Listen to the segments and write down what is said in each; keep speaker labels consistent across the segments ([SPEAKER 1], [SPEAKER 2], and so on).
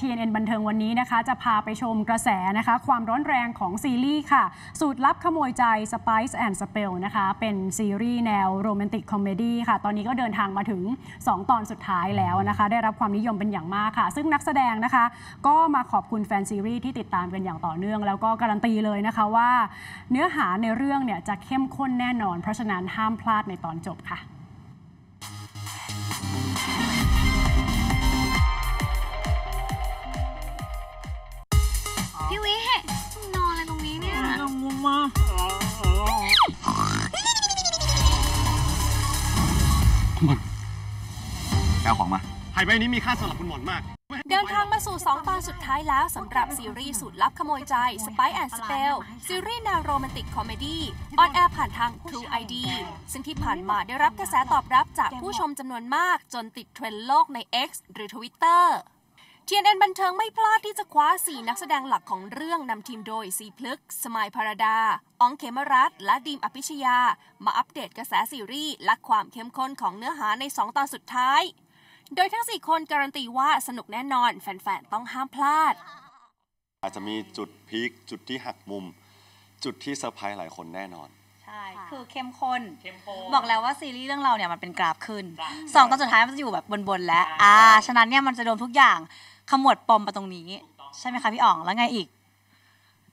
[SPEAKER 1] TNN บันเทิงวันนี้นะคะ จะพาไปชมกระแสนะคะ ความร้อนแรงของซีรีส์ค่ะ สูตรลับขโมยใจ Spice and Spell นะคะ เป็นซีรีส์แนวโรแมนติกคอมเมดี้ค่ะ ตอนนี้ก็เดินทางมาถึง 2 ตอนสุดท้ายแล้วนะคะ ได้รับความนิยมเป็นอย่างมากค่ะ ซึ่งนักแสดงนะคะ ก็มาขอบคุณแฟนซีรีส์ที่ติดตามกันอย่างต่อเนื่อง แล้วก็การันตีเลยนะคะว่า เนื้อหาในเรื่องเนี่ยจะเข้มข้นแน่นอน เพราะฉะนั้นห้ามพลาดในตอนจบค่ะ
[SPEAKER 2] แปลของมาหายใบนี้มีค่าสำหรับคุณหมอนมาก
[SPEAKER 3] เดินทางมาสู่ 2 ตอนสุดท้ายแล้วสำหรับซีรีส์สูตรลับขโมยใจ Spice and Spell ซีรีส์แนวโรแมนติกคอมเมดี้ on air ผ่านทาง True ID ซึ่งที่ผ่านมาได้รับกระแสตอบรับจากผู้ชมจำนวนมาก จนติดเทรนด์โลกใน X หรือ Twitter TNN บันเทิงไม่พลาดที่จะคว้า 4 นักแสดงหลักของเรื่องนำทีมโดยซีพลึก สมายพาราดา อองเขมรัตและดีมอภิชยา มาอัปเดตกระแสซีรีส์และความเข้มข้นของเนื้อหาใน 2 ตอนสุดท้าย โดยทั้ง 4 คนการันตีว่าสนุกแน่นอน แฟนๆ ต้องห้ามพลาด
[SPEAKER 2] อาจจะมีจุดพีคจุดที่หักมุม จุดที่เซอร์ไพรส์หลายคนแน่นอน
[SPEAKER 4] ใช่
[SPEAKER 5] ค่ะ
[SPEAKER 4] คือเข้มข้น
[SPEAKER 6] เข้มข้น
[SPEAKER 4] บอกแล้วว่าซีรีส์เรื่องเราเนี่ยมันเป็นกราฟขึ้น
[SPEAKER 6] จ้ะ
[SPEAKER 4] สองตอนสุดท้ายมันจะอยู่แบบบนๆแล้วอ่าฉะนั้นเนี่ยมันจะโดนทุกอย่างขมวดปมมาตรงนี้ ใช่ไหมคะพี่อ๋องแล้วไงอีก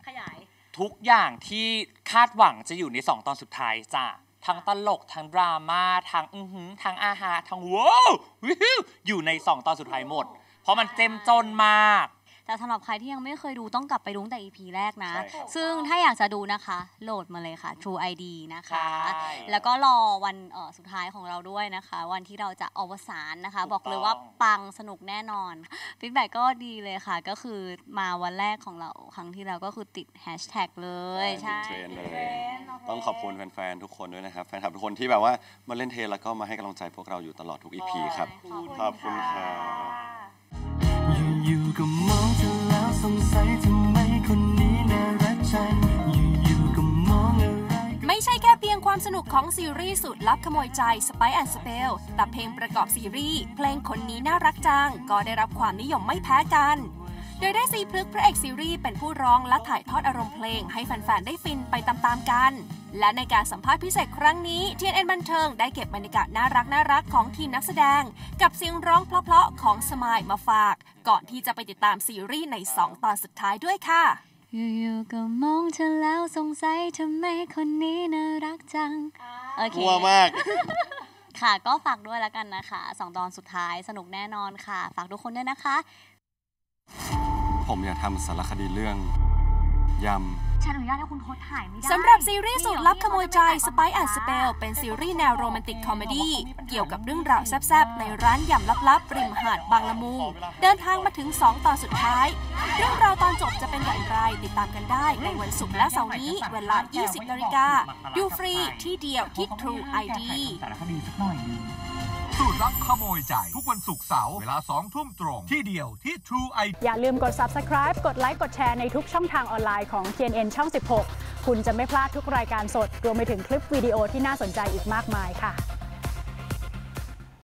[SPEAKER 4] ขยาย
[SPEAKER 6] ทุกอย่างที่คาดหวังจะอยู่ในสองตอนสุดท้ายจ้ะ ทั้งตลก ทั้งดราม่าทั้งอื้อหือทั้งอาหารทั้งว้าววิวอยู่ในสองตอนสุดท้ายหมด เพราะมันเต็มจนมาก
[SPEAKER 5] แต่สำหรับใครที่ยังไม่เคยดูต้องกลับไปดูตั้งแต่ EP แรกนะ
[SPEAKER 2] ใช่ครับ
[SPEAKER 5] ซึ่งถ้าอยากจะดูนะคะ โหลดมาเลยค่ะ True ID นะคะ
[SPEAKER 6] ใช่
[SPEAKER 5] แล้วก็รอวันเอ่อสุดท้ายของเราด้วยนะคะ วันที่เราจะอวสานนะคะ
[SPEAKER 6] ถูก
[SPEAKER 5] บอกเลย
[SPEAKER 6] ต้อง
[SPEAKER 5] ว่าปังสนุกแน่นอนfeedback ก็ดีเลยค่ะ ก็คือมาวันแรกของเราครั้งที่เราก็คือติดแฮชแท็กเลยใช่
[SPEAKER 2] เทรนด์เลย ต้องขอบคุณแฟนๆ ทุกคนด้วยนะครับ แฟนคลับทุกคนที่แบบว่ามาเล่นเทรนด์แล้วก็มาให้กำลังใจพวกเราอยู่ตลอดทุก EP ครับ ขอบคุณครับ
[SPEAKER 7] อยู่ๆก็มองเธอแล้วสงสัยทำไมคนนี้น่ารักจังอยู่ๆก็มองอะไร
[SPEAKER 3] ไม่ใช่แค่เพียงความสนุกของซีรีส์สูตรลับขโมยใจ Spy and Spell แต่เพลงประกอบซีรีส์ เพลงคนนี้น่ารักจัง ก็ได้รับความนิยมไม่แพ้กัน โดยได้ซีพลึกพระเอกซีรีส์เป็นผู้ร้องและถ่ายทอดอารมณ์เพลงให้แฟนๆ ได้ฟินไปตามๆกัน และในการสัมภาษณ์พิเศษครั้งนี้ TNN บันเทิงได้เก็บบรรยากาศน่ารักน่ารักๆของทีมนักแสดง กับเสียงร้องเพราะๆของสมายมาฝาก ก่อนที่จะไปติดตามซีรีส์ใน 2 ตอนสุดท้ายด้วยค่ะ
[SPEAKER 5] อยู่ๆก็มองเธอแล้วสงสัยทำไมคนนี้น่ารักจังโอเค
[SPEAKER 2] กลัวมาก
[SPEAKER 5] ค่ะก็ฝากด้วยแล้วกันนะคะสองตอนสุดท้ายสนุกแน่นอนค่ะ ฝากทุกคนด้วยนะคะ
[SPEAKER 2] ผมอยากทำสารคดีเรื่องย
[SPEAKER 5] ฉันอนุญาตให้คุณโพสถ่ายไม่ได้
[SPEAKER 3] สำหรับซีรีส์สูตรลับขโมยใจ Spice and Spell เป็นซีรีส์แนวโรแมนติกคอมเมดี้เกี่ยวกับเรื่องราวแซ่บๆ ในร้านยำลับๆ ริมหาดบางละมุง เดินทางมาถึง 2 ตอนสุดท้าย เรื่องราวตอนจบจะเป็นอย่างไร ติดตามกันได้ในวันศุกร์และเสาร์นี้ เวลา 20นาฬิกาดูฟรีที่เดียวที่ True ID
[SPEAKER 8] สารคดีสักหน่อยหนึง สูตรลับขโมยใจ ทุกวันศุกร์เสาร์เวลาสองทุ่มตรง ที่เดียวที่ True ID
[SPEAKER 1] อย่าลืมกด subscribe กดไลค์กดแชร์ในทุกช่องทางออนไลน์ของ TNN ช่อง 16 คุณจะไม่พลาดทุกรายการสด รวมไปถึงคลิปวิดีโอที่น่าสนใจอีกมากมายค่ะ